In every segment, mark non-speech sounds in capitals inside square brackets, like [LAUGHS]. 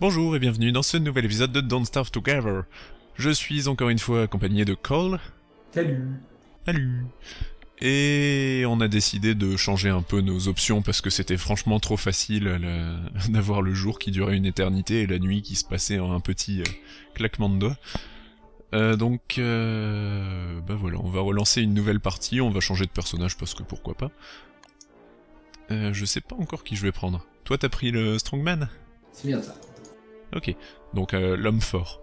Bonjour et bienvenue dans ce nouvel épisode de Don't Starve Together. Je suis encore une fois accompagné de Cole. Salut Salut Et on a décidé de changer un peu nos options parce que c'était franchement trop facile la- [LAUGHS] d'avoir le jour qui durait une éternité et la nuit qui se passait en un petit euh, claquement de doigts. Euh, donc, euh, bah voilà, on va relancer une nouvelle partie, on va changer de personnage parce que pourquoi pas. Euh, je sais pas encore qui je vais prendre. Toi t'as pris le Strongman? C'est bien ça. Ok, donc euh, l'homme fort.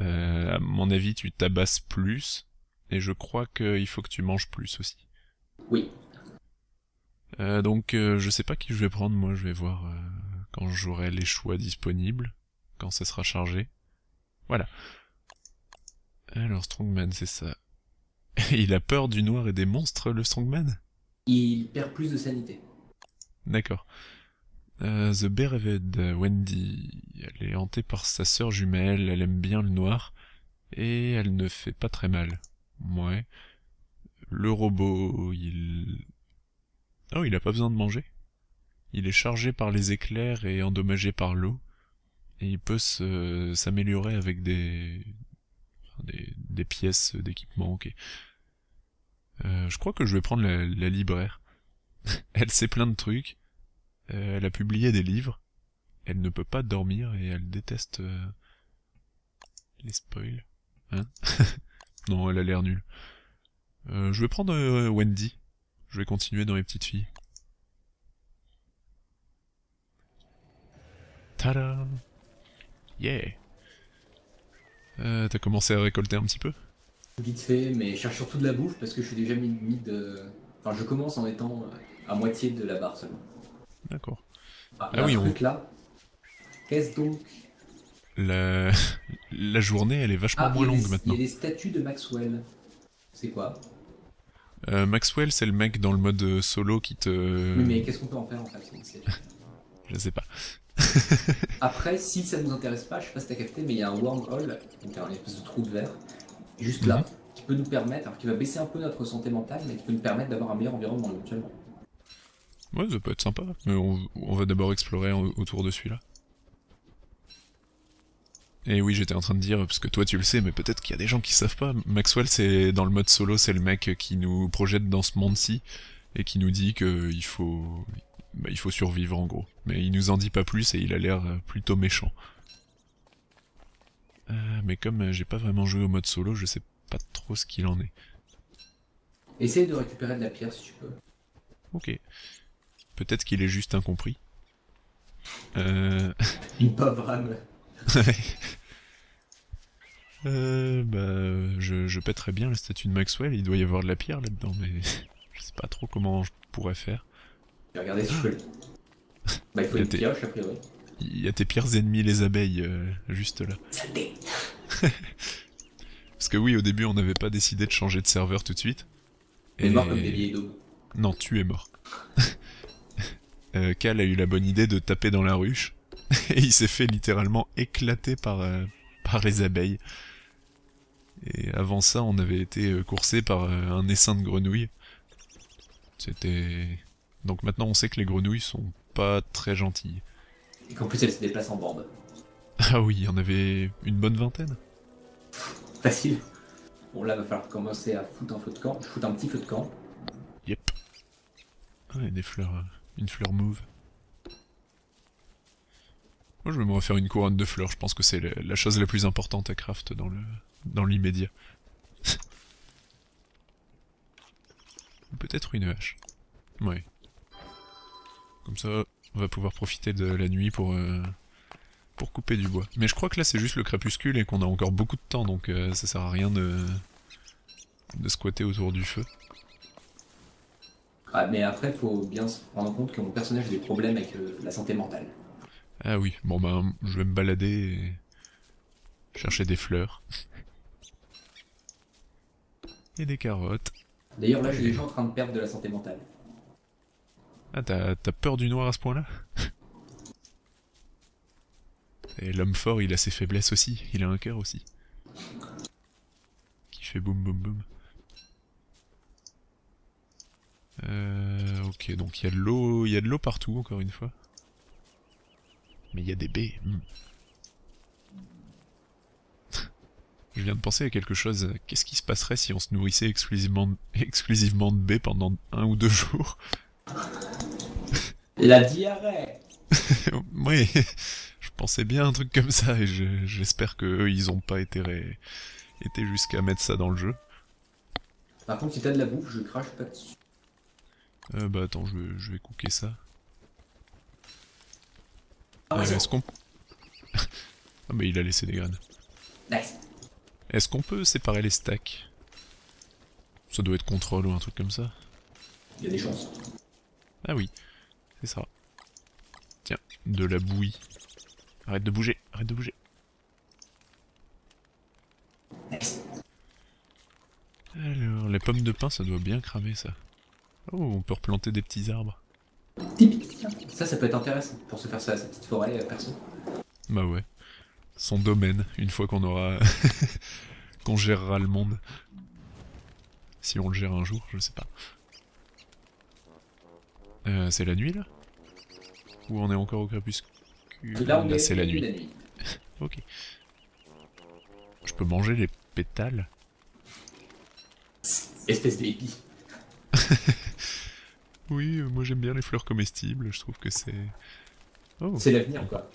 Euh, à mon avis, tu tabasses plus, et je crois qu'il faut que tu manges plus aussi. Oui. Euh, donc je sais pas qui je vais prendre, moi je vais voir quand j'aurai les choix disponibles, quand ça sera chargé. Voilà. Alors Strongman, c'est ça. [LAUGHS] Il a peur du noir et des monstres, le Strongman? Il perd plus de sanité. D'accord. Euh, The Bereaved, Wendy, elle est hantée par sa sœur jumelle, elle aime bien le noir, et elle ne fait pas très mal. Ouais. Le robot, il... Oh, il a pas besoin de manger. Il est chargé par les éclairs et endommagé par l'eau, et il peut s'améliorer avec des... des... des pièces d'équipement, ok. Euh, je crois que je vais prendre la, libraire. [LAUGHS] elle sait plein de trucs, elle a publié des livres. Elle ne peut pas dormir et elle déteste euh, les spoils. Hein [LAUGHS] Non, elle a l'air nulle. Euh, je vais prendre euh, Wendy. Je vais continuer dans les petites filles. Tada Yeah euh, T'as commencé à récolter un petit peu? Vite fait, mais je cherche surtout de la bouffe parce que je suis déjà mis, de... Enfin, je commence en étant euh, à moitié de la barre seulement. D'accord. Ah, Ah oui, on- là. Qu'est-ce donc La... [LAUGHS] La journée, elle est vachement Ah, moins longue maintenant. Il y a des statues de Maxwell. C'est quoi? Euh, Maxwell, c'est le mec dans le mode euh, solo qui te... Oui, mais qu'est-ce qu'on peut en faire en fait [LAUGHS] Je sais pas. [LAUGHS] Après, si ça nous intéresse pas, je sais pas si t'as capté, mais il y a un wormhole, donc un espèce de trou de verre, juste là, Mhm. qui peut nous permettre, alors qui va baisser un peu notre santé mentale, mais qui peut nous permettre d'avoir un meilleur environnement éventuellement. Ouais, ça peut être sympa, mais on, on va d'abord explorer en- autour de celui-là. Et oui, j'étais en train de dire, parce que toi tu le sais, mais peut-être qu'il y a des gens qui savent pas, Maxwell c'est dans le mode solo, c'est le mec qui nous projette dans ce monde-ci, et qui nous dit qu'il faut... Bah, il faut survivre en gros. Mais il nous en dit pas plus et il a l'air plutôt méchant. Euh, mais comme j'ai pas vraiment joué au mode solo, je sais pas trop ce qu'il en est. Essaye de récupérer de la pierre si tu peux. Ok. Peut-être qu'il est juste incompris. Euh... [LAUGHS] Une pauvre âme. Euh, bah, je, je pèterais bien la statue de Maxwell, il doit y avoir de la pierre là-dedans, mais [LAUGHS] je sais pas trop comment je pourrais faire. Si je peux. le- [LAUGHS] Bah, il faut Il y a une tes- pioche a priori. Il y a tes pires ennemis, les abeilles, euh, juste là. Parce que oui, au début, on n'avait pas décidé de changer de serveur tout de suite. Mort comme des. Non, tu es mort. Euh, Cal a eu la bonne idée de taper dans la ruche, [LAUGHS] et il s'est fait littéralement éclater par, euh, par les abeilles. Et avant ça, on avait été euh, coursé par euh, un essaim de grenouilles. C'était... Donc maintenant, on sait que les grenouilles sont pas très gentilles. Et qu'en plus elle se déplace en bande. [LAUGHS] Ah oui, il y en avait une bonne vingtaine. Facile. Bon là va falloir commencer à foutre un feu de camp. Je foute un petit feu de camp. Yep. Ah, il y a des fleurs... Une fleur mauve. Moi, je vais me refaire une couronne de fleurs. Je pense que c'est la, chose la plus importante à craft dans le dans l'immédiat. [LAUGHS] Peut-être une hache. Ouais. Comme ça, on va pouvoir profiter de la nuit pour euh, pour couper du bois. Mais je crois que là, c'est juste le crépuscule et qu'on a encore beaucoup de temps, donc euh, ça sert à rien de de squatter autour du feu. Ah, mais après faut bien se rendre compte que mon personnage a des problèmes avec euh, la santé mentale. Ah oui, bon ben, je vais me balader et chercher des fleurs. [LAUGHS] Et des carottes. D'ailleurs là je suis déjà en train de perdre de la santé mentale. Ah, t'as t'as peur du noir à ce point-là? Et l'homme fort, il a ses faiblesses aussi. Il a un cœur aussi. Qui fait boum boum boum. Euh, ok, donc il y a de l'eau, il y a de l'eau partout encore une fois. Mais il y a des baies. Hmm. [LAUGHS] Je viens de penser à quelque chose. Qu'est-ce qui se passerait si on se nourrissait exclusivement de, exclusivement de baies pendant un ou deux jours? La diarrhée. [LAUGHS] oui, je pensais bien à un truc comme ça et j'espère je, que eux, ils ont pas été, ré... été jusqu'à mettre ça dans le jeu. Par contre, si t'as de la bouffe, je crache pas dessus. Euh, bah attends, je vais, je vais cooker ça. Ah, Euh, Est-ce qu'on... [LAUGHS] ah bah il a laissé des graines. Nice. Est-ce qu'on peut séparer les stacks? Ça doit être contrôle ou un truc comme ça. Il y a des chances. Ah oui, c'est ça. Tiens, de la bouillie. Arrête de bouger, arrête de bouger. Nice. Alors, les pommes de pin, ça doit bien cramer ça. Oh, on peut replanter des petits arbres. Ça, ça peut être intéressant pour se faire sa, sa petite forêt euh, perso. Bah ouais. Son domaine, une fois qu'on aura... [LAUGHS] qu'on gérera le monde. Si on le gère un jour, je sais pas. Euh, c'est la nuit là? Ou on est encore au crépuscule? Là, on est c'est la nuit. de nuit. [LAUGHS] Ok. Je peux manger les pétales? Espèce d'épi. [LAUGHS] Oui, euh, moi j'aime bien les fleurs comestibles, je trouve que c'est... Oh, C'est l'avenir, quoi.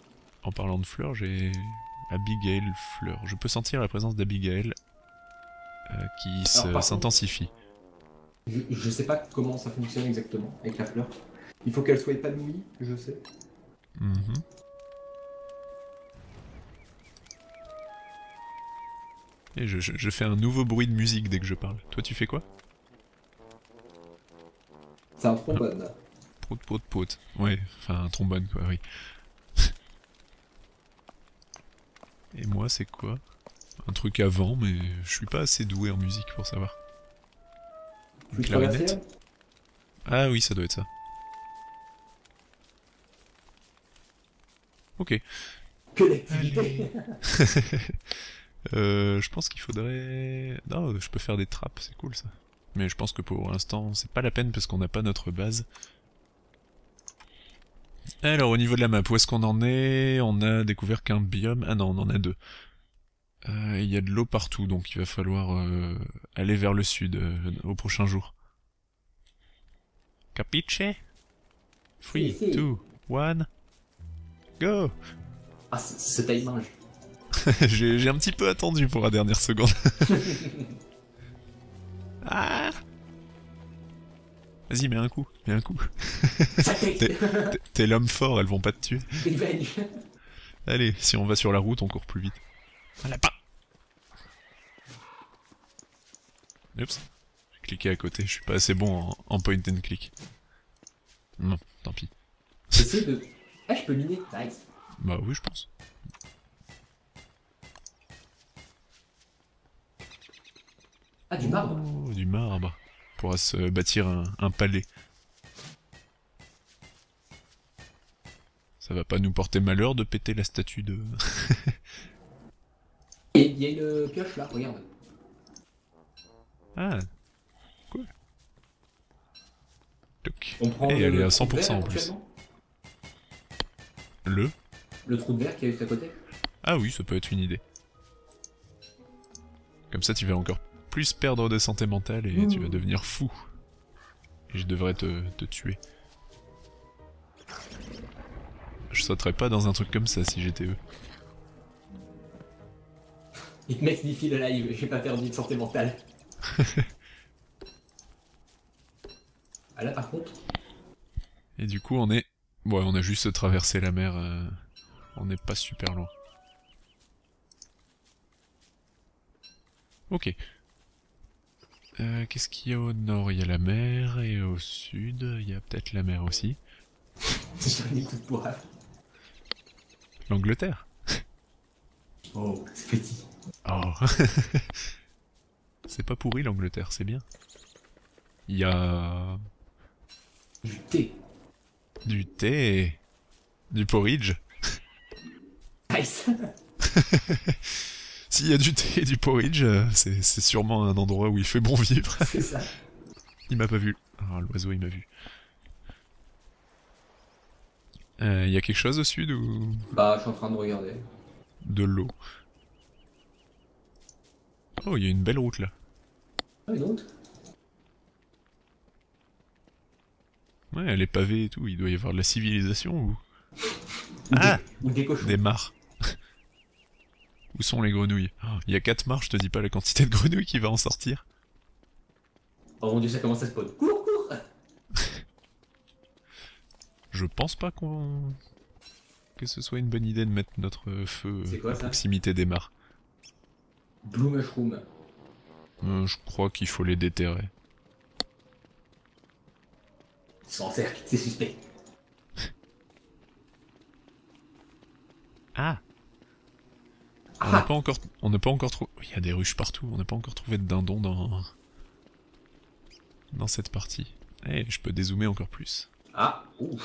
en parlant de fleurs, j'ai Abigail fleur. Je peux sentir la présence d'Abigail euh, qui s'intensifie. Je, je sais pas comment ça fonctionne exactement avec la fleur. Il faut qu'elle soit épanouie, je sais. Mhm. Et je, je- je fais un nouveau bruit de musique dès que je parle. Toi tu fais quoi? C'est un trombone. Prout prout prout. Ouais, enfin un trombone quoi, oui. Et moi c'est quoi? Un truc avant, mais je suis pas assez doué en musique pour savoir. Veux clarinette? Ah oui, ça doit être ça. Ok. Que [LAUGHS] Euh, je pense qu'il faudrait... Non, je peux faire des trappes, c'est cool ça. Mais je pense que pour l'instant, c'est pas la peine parce qu'on n'a pas notre base. Alors, au niveau de la map, où est-ce qu'on en est? On a découvert qu'un biome... Ah non, on en a deux. Euh, Il y a de l'eau partout, donc il va falloir euh, aller vers le sud euh, au prochain jour. Capiche? 3, Si, si. 2, 1, go Ah, ce, ce timing. J'ai j'ai un petit peu attendu pour la dernière seconde. [LAUGHS] ah Vas-y, mets un coup, mets un coup. T'es- l'homme fort, elles vont pas te tuer. Allez, si on va sur la route, on court plus vite. Un lapin Oups. J'ai cliqué à côté, je suis pas assez bon en, en point and click. Non, tant pis. De... Ah, je peux miner. Nice. Bah oui, je pense. Ah, du marbre. Oh, du marbre. On pourra se bâtir un, un palais. Ça va pas nous porter malheur de péter la statue de... [LAUGHS] Il y a une pioche là, regarde. Ah Cool. Toc. On prend Et le elle est à trou de 100% verre, en plus. Le? Le trou de verre qui est juste à côté. Ah oui, ça peut être une idée. Comme ça, tu vas encore plus perdre de santé mentale et tu vas devenir fou. Et je devrais te, te tuer. Je sauterais pas dans un truc comme ça si j'étais eux. It makes me feel alive, j'ai pas perdu de santé mentale. [LAUGHS] ah là par contre, Et du coup, on est... Ouais, on a juste traversé la mer. euh, On n'est pas super loin. Ok. Euh, Qu'est-ce qu'il y a au nord? Il y a la mer, et au sud, il y a peut-être la mer aussi. L'Angleterre Oh, c'est petit. Oh [LAUGHS] C'est pas pourri l'Angleterre, c'est bien. Il y a Du thé. du thé, du porridge. Nice. [LAUGHS] S'il y a du thé et du porridge, euh, c'est sûrement un endroit où il fait bon vivre. [LAUGHS] c'est ça. [LAUGHS] Il m'a pas vu. Ah, l'oiseau il m'a vu. Euh, Il y a quelque chose au sud ou? Bah, je suis en train de regarder. de l'eau Oh, il y a une belle route là. Ah, une autre Ouais, elle est pavée et tout. Il doit y avoir de la civilisation ou? Ou Ah des, ou des cochons. des mares. Où sont les grenouilles Oh, Il y a quatre mares, je te dis pas la quantité de grenouilles qui va en sortir. Oh mon dieu, ça commence à spawn. Cours, cours Je pense pas qu'on que ce soit une bonne idée de mettre notre feu quoi, à proximité des mares. Blue Mushroom. Euh, je crois qu'il faut les déterrer. Sans cercle, c'est suspect. Ah On n'a Ah pas encore, on n'a pas encore trouvé. Il y a des ruches partout. On n'a pas encore trouvé de dindon dans dans cette partie. Eh, je peux dézoomer encore plus. Ah Ouh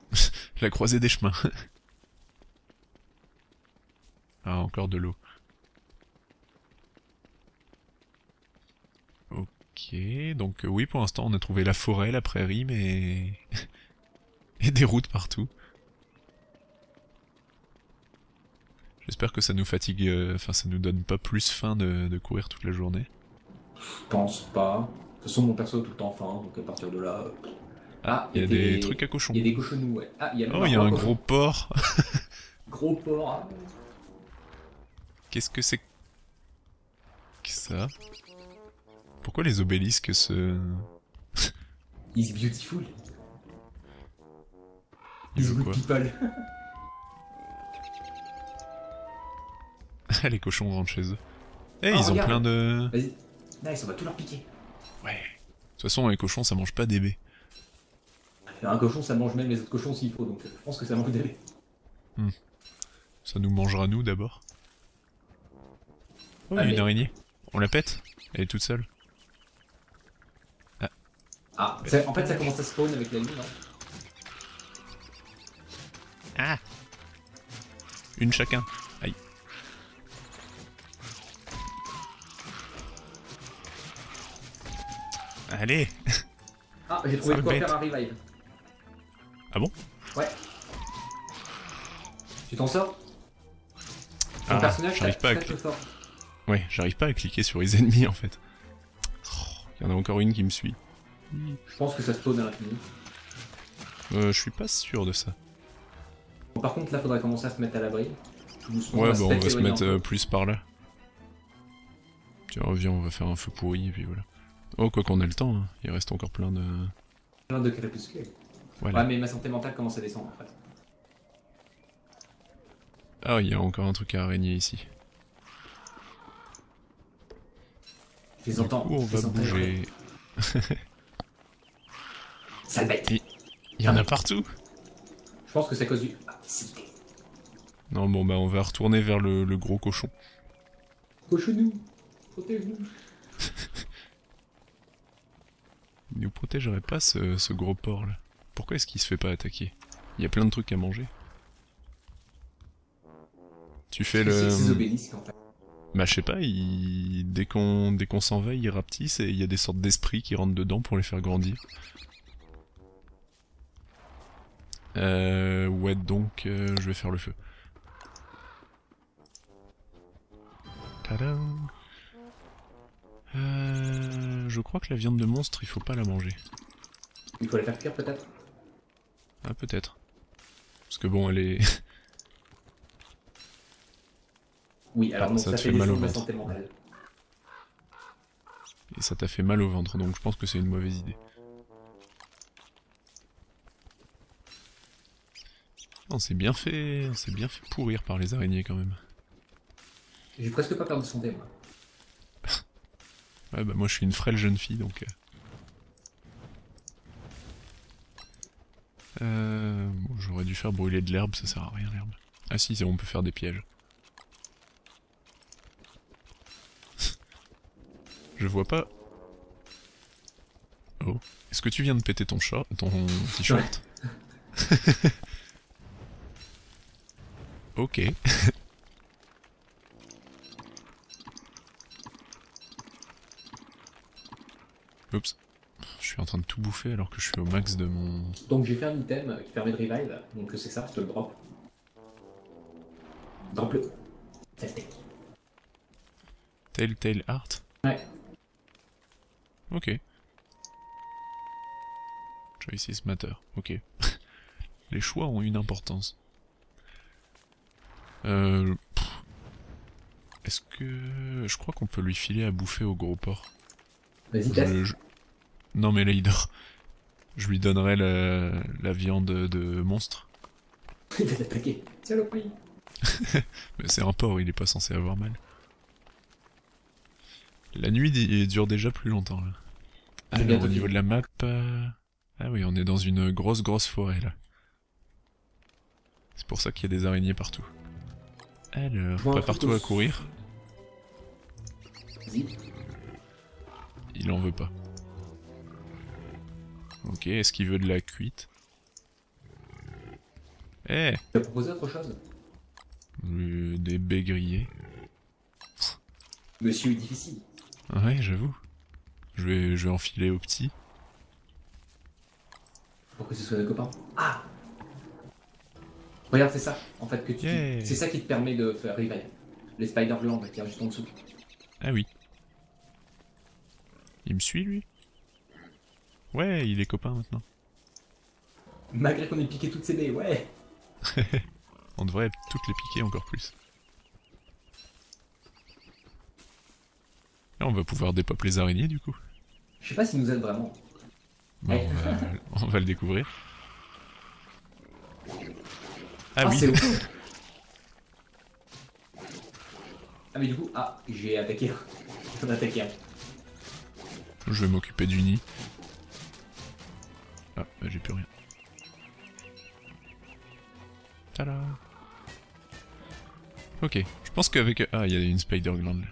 [LAUGHS] La croisée des chemins. ah, encore de l'eau. Ok, donc euh, oui, pour l'instant, on a trouvé la forêt, la prairie, mais [LAUGHS] et des routes partout. J'espère que ça nous fatigue, euh, enfin ça nous donne pas plus faim de, de courir toute la journée. Je pense pas. De toute façon, mon perso est tout le temps faim, donc à partir de là. euh, Ah, Il y a des- des trucs à cochons. Il y a des cochonous, ouais. Ah, il y a, Oh, il y a un gros porc. [LAUGHS] Gros porc. ah. Qu'est-ce que c'est que ça? Pourquoi les obélisques se... He's beautiful. Ils ont good quoi? people. [LAUGHS] [LAUGHS] les cochons rentrent chez eux. Eh, Oh, ils ont plein de... Vas-y. Nice, on va tout leur piquer. Ouais. De toute façon, les cochons, ça mange pas des baies. Un cochon, ça mange même les autres cochons s'il faut, donc euh, je pense que ça mange des bébés. Ça nous mangera nous d'abord. Oh, il y a Ah, une araignée. On la pète? Elle est toute seule. Ah, ça- en fait, ça commence à spawn avec la lune, hein. Ah Une chacun. Aïe. Allez Ah, j'ai trouvé quoi faire un revive. Ah bon? Ouais. Tu t'en sors? Ton Ah, personnage j'arrive pas à fort. Ouais, j'arrive pas à cliquer sur les [LAUGHS] ennemis en fait. Oh, Il y en a encore une qui me suit. Je pense que ça spawn à l'infini. Euh, je suis pas sûr de ça. Bon, par contre, là, faudrait commencer à se mettre à l'abri. Ouais, bah on va se mettre euh, plus par là. Tiens, reviens, on va faire un feu pourri et puis voilà. Oh, quoi qu'on a le temps, hein. il reste encore plein de... Plein de crépuscules. Voilà. Ouais, mais ma santé mentale commence à descendre en fait. Ah, il y a encore un truc à araignée ici. Je les Du entends. coup, on va bouger. [LAUGHS] Sale bête. Il- y en a partout Je pense que c'est à cause du. Ah. Non, bon bah on va retourner vers le, le gros cochon. Cochonou Protège-nous Il nous protégerait pas ce, ce gros porc là. Pourquoi est-ce qu'il se fait pas attaquer? Il y a plein de trucs à manger. Tu fais le... Bah je sais pas, il... dès qu'on dès qu'on s'en va, il rapetisse et il y a des sortes d'esprits qui rentrent dedans pour les faire grandir. Euh... Ouais donc, euh, je vais faire le feu. Tadam. Je crois que la viande de monstre, il faut pas la manger. Il faut la faire cuire peut-être? Ah peut-être. Parce que bon, elle est... [LAUGHS] Oui, alors Ah, non, ça ça, te fait mal au ventre. santé mentale. Et ça t'a fait mal au ventre, donc je pense que c'est une mauvaise idée. On s'est bien fait, on s'est bien fait pourrir par les araignées quand même. J'ai presque pas perdu de santé moi. Ouais bah moi je suis une frêle jeune fille donc. euh. Euh, bon, j'aurais dû faire brûler de l'herbe, ça sert à rien l'herbe. Ah si, c'est- on peut faire des pièges. [LAUGHS] Je vois pas. Oh, est-ce que tu viens de péter ton short, ton t-shirt? [LAUGHS] Ok. [LAUGHS] Oups. Je suis en train de tout bouffer alors que je suis au max de mon... Donc j'ai fait un item qui permet de revive, donc c'est ça, je te le drop. Drop le. Telltale Art Ouais. Ok. Choices matter. Ok. [LAUGHS] Les choix ont une importance. Euh... Est-ce que... Je crois qu'on peut lui filer à bouffer au gros porc. Vas-y. Je- je- Non mais là il dort. Je lui donnerai la, la viande de monstre. [LAUGHS] Il va t'attaquer. Prix. [LAUGHS] Mais c'est un porc, il est pas censé avoir mal. La nuit dure déjà plus longtemps là. Alors au niveau de la map... euh, Ah oui, on est dans une grosse grosse forêt là. C'est pour ça qu'il y a des araignées partout. Alors, Bon, au- à courir, Vas-y. Il en veut pas. Ok, est-ce qu'il veut de la cuite Eh Tu as proposé autre chose euh, Des baies grillées. Monsieur est difficile. Ouais, j'avoue. Je vais, je vais enfiler au petit. Pour que ce soit des copains. Ah Regarde, c'est ça, en fait, que tu. Yeah. C'est ça qui te permet de faire revive. Les spider glands qui est juste en dessous. Ah oui. Il me suit lui Ouais, il est copain maintenant. Malgré qu'on ait piqué toutes ces baies, ouais [LAUGHS] On devrait toutes les piquer encore plus. Là, on va pouvoir dépeupler les araignées du coup. Je sais pas s'ils nous aident vraiment. Ouais. on, va, [LAUGHS] on va le découvrir. Ah, oui, c'est ouf [LAUGHS] Ah, mais du coup, ah, j'ai attaqué ai attaqué. Je vais m'occuper du nid. Ah, bah, j'ai plus rien. Tada Ok, je pense qu'avec... Ah, il y a une spider gland là.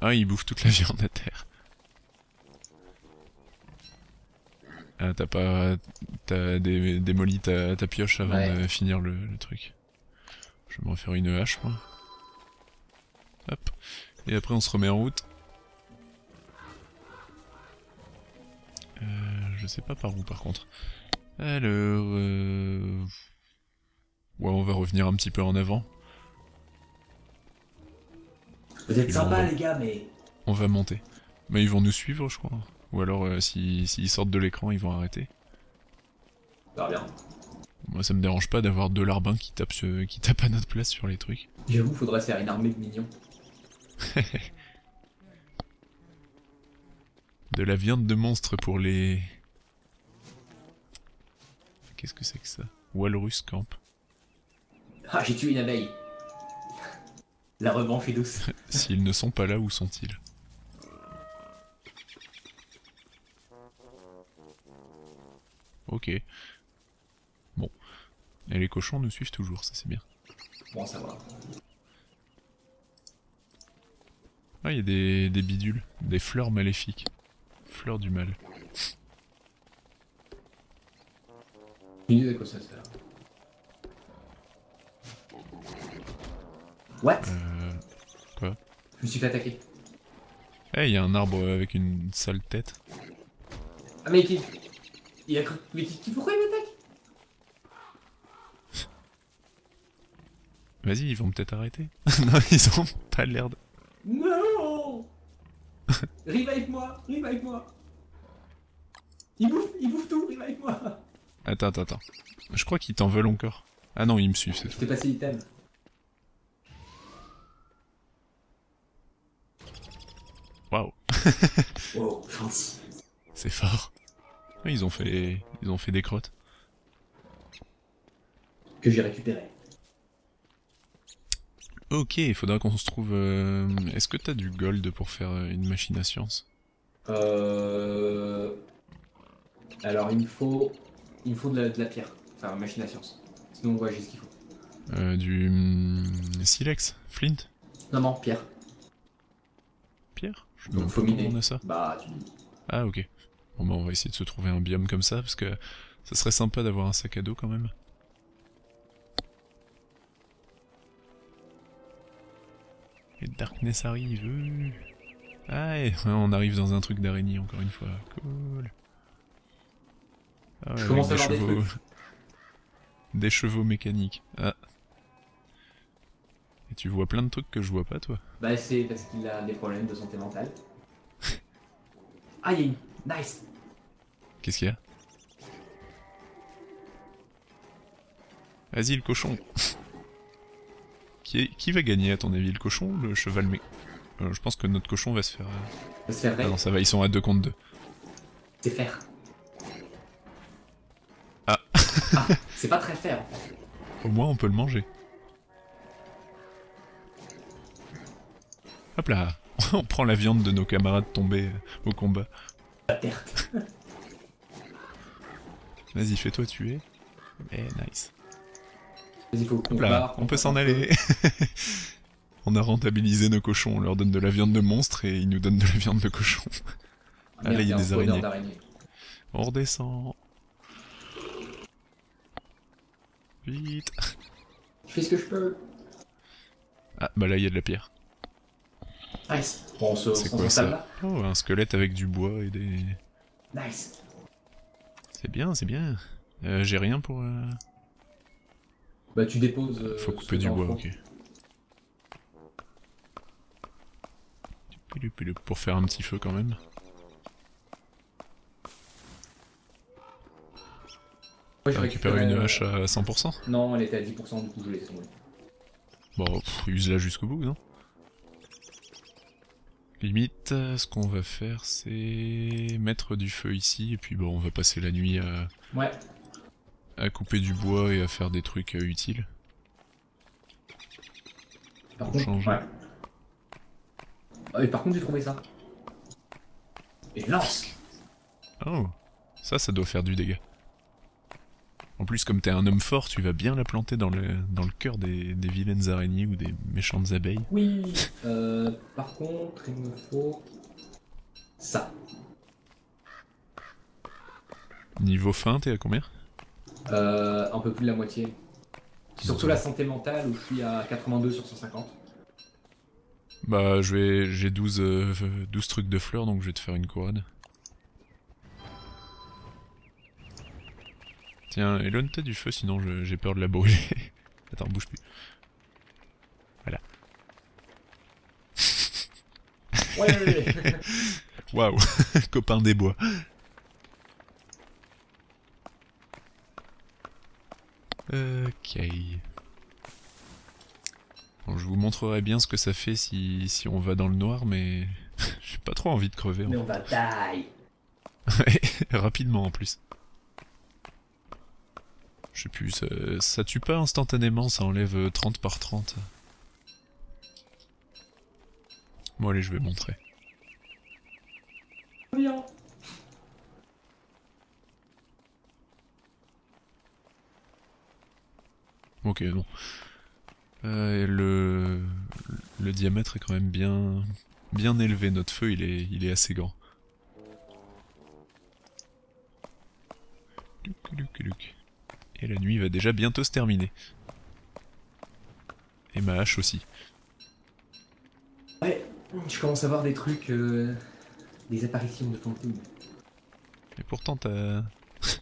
Ah, il bouffe toute la viande à terre. Ah, t'as pas... T'as dé- démoli ta, ta pioche avant Ouais. de finir le, le truc. Je vais me refaire une hache, moi. Hop. Et après, on se remet en route. Sais pas par où, par contre. Alors... Euh... Ouais, on va revenir un petit peu en avant. Vous êtes les gars, mais. On va monter. Mais ils vont nous suivre, je crois. Ou alors, euh, si- s'ils sortent de l'écran, ils vont arrêter. Ah, bien. Moi, ça me dérange pas d'avoir deux larbins qui tapent, sur- qui tapent à notre place sur les trucs. J'avoue, faudrait faire une armée de mignons. [LAUGHS] De la viande de monstre pour les... Qu'est-ce que c'est que ça Walrus Camp. Ah, j'ai tué une abeille. La revanche est douce. [LAUGHS] S'ils ne sont pas là, où sont-ils Ok. Bon. Et les cochons nous suivent toujours, ça c'est bien. Bon, ça va. Ah, il y a des, des bidules, des fleurs maléfiques. Fleurs du mal. Une idée de quoi ça sert. What Euh... Quoi? Je me suis fait attaquer. Eh, il y a un arbre avec une sale tête. Ah, mais qui. Il a cru. Mais qui- pourquoi il m'attaque? [LAUGHS] Vas-y, ils vont peut-être arrêter. [LAUGHS] non, ils ont pas l'air de... Non [LAUGHS] Revive-moi Revive-moi Il bouffe, il bouffe tout, revive-moi Attends, attends, attends. Je crois qu'ils t'en veulent encore. Ah non, ils me suivent, c'est Je tout. t'ai passé l'item. Waouh, [LAUGHS] gentil. c'est fort. Ils ont fait... Ils ont fait des crottes. Que j'ai récupéré. Ok, il faudra qu'on se trouve... euh, Est-ce que t'as du gold pour faire euh, une machine à science? Euh... Alors, il me faut... Il me faut de la, de la pierre. Enfin, machine à science. Sinon, ouais, j'ai ce qu'il faut. euh, Du... hum, Silex Flint Non, non, pierre. Pierre Je Donc, faut miner. on a ça. Bah, tu... Ah ok. Bon bah on va essayer de se trouver un biome comme ça, parce que ça serait sympa d'avoir un sac à dos quand même. Et Darkness arrive. Ah et on arrive dans un truc d'araignée encore une fois. Cool. Ah, Je commence à avoir des chevaux... [LAUGHS] des chevaux mécaniques. Ah. Et tu vois plein de trucs que je vois pas, toi. Bah, c'est parce qu'il a des problèmes de santé mentale. [LAUGHS] Aïe, nice Qu'est-ce qu'il y a? Vas-y, le cochon. [LAUGHS] qui, est- qui va gagner, à ton avis, le cochon ou le cheval mais Euh, Je pense que notre cochon va se faire... Ça se fait Ah non, ça va, ils sont à 2 contre 2. c'est faire. Ah, [LAUGHS] c'est pas très faire en fait. Au moins, on peut le manger. Hop là [LAUGHS] On prend la viande de nos camarades tombés euh, au combat. La perte. [LAUGHS] Vas-y, fais-toi tuer. Eh, nice. Il faut qu'on part, on peut s'en aller. on a rentabilisé nos cochons. On leur donne de la viande de monstre et ils nous donnent de la viande de cochon. Ah, là, il y a des araignées. On redescend. Vite. Je fais ce que je peux. Ah, bah là, il y a de la pierre. Nice. Bon, on se C'est quoi ça là. Oh, un squelette avec du bois et des... Nice. C'est bien, c'est bien. Euh, J'ai rien pour... euh, Bah, tu déposes. euh, Faut couper du bois, ok. Piloup, piloup, Pour faire un petit feu quand même. T'as récupéré une euh, hache à 100% Non, elle était à 10%, du coup, je l'ai laissé tomber. Bon, use-la jusqu'au bout, non? Limite, euh, ce qu'on va faire, c'est mettre du feu ici, et puis bon, on va passer la nuit à, Ouais. à couper du bois et à faire des trucs euh, utiles. Par Pour contre, changer. ouais. Ah, et par contre, j'ai trouvé ça. Et lance Oh, ça, ça doit faire du dégât. En plus, comme t'es un homme fort, tu vas bien la planter dans le, dans le cœur des, des vilaines araignées ou des méchantes abeilles. Oui euh, Par contre, il me faut... Ça. Niveau fin, t'es à combien? Euh, un peu plus de la moitié. Surtout la santé mentale où je suis à 82 sur 150. Bah, je vais, j'ai 12, euh, 12 trucs de fleurs, donc je vais te faire une couronne. Tiens, éloigne t'as du feu, sinon j'ai peur de la brûler. [LAUGHS] Attends, bouge plus. [LAUGHS] Ouais. Waouh, [LAUGHS] copain des bois. Ok. Bon, je vous montrerai bien ce que ça fait si, si on va dans le noir, mais j'ai pas trop envie de crever. en Mais on va die rapidement en plus. Je sais plus, ça, tue pas instantanément, ça enlève euh, 30 par 30. Bon allez, je vais montrer. Ok, bon. Euh, le, le diamètre est quand même bien, bien élevé. Notre feu, il est, il est assez grand. Luc, luc, luc. Et la nuit va déjà bientôt se terminer. Et ma hache aussi. Ouais, je commence à voir des trucs... euh, des apparitions de fantômes. Et pourtant, t'as... [LAUGHS]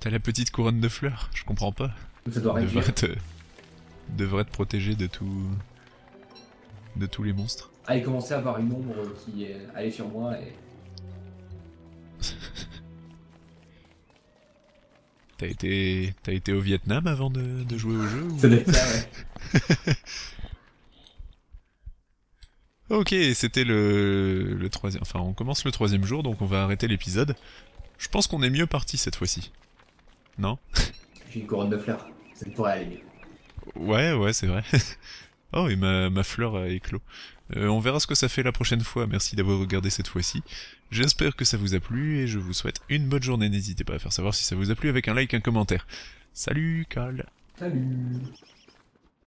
t'as la petite couronne de fleurs. Je comprends pas. Ça doit. Devrait te... devrait te protéger de tout... de tous les monstres. Ah, il commençait à avoir une ombre qui allée sur moi et... T'as été... T'as été au Vietnam avant de, de jouer au jeu ou- ça, ouais. [LAUGHS] Ok, c'était le... le troisième... Enfin, on commence le troisième jour, donc on va arrêter l'épisode. Je pense qu'on est mieux parti cette fois-ci. Non? J'ai une couronne de fleurs. Ça pourrait aller mieux. Ouais, ouais, c'est vrai. [LAUGHS] oh, et ma, ma fleur a éclos. Euh, on verra ce que ça fait la prochaine fois. Merci d'avoir regardé cette fois-ci. J'espère que ça vous a plu et je vous souhaite une bonne journée. N'hésitez pas à faire savoir si ça vous a plu avec un like, un commentaire. Salut, Carl Salut